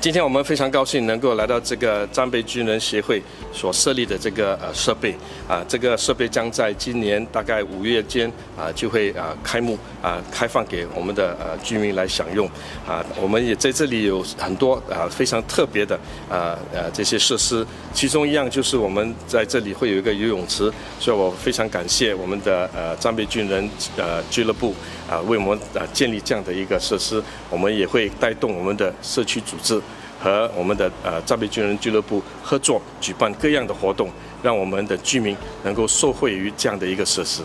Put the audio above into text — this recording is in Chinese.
今天我们非常高兴能够来到这个战备军人协会所设立的这个呃设备啊，这个设备将在今年大概五月间啊就会啊开幕啊开放给我们的呃居民来享用啊。我们也在这里有很多啊非常特别的啊呃这些设施，其中一样就是我们在这里会有一个游泳池，所以我非常感谢我们的呃战备军人呃俱乐部啊为我们啊建立这样的一个设施，我们也会带动我们的社区组织。和我们的呃战备军人俱乐部合作，举办各样的活动，让我们的居民能够受惠于这样的一个设施。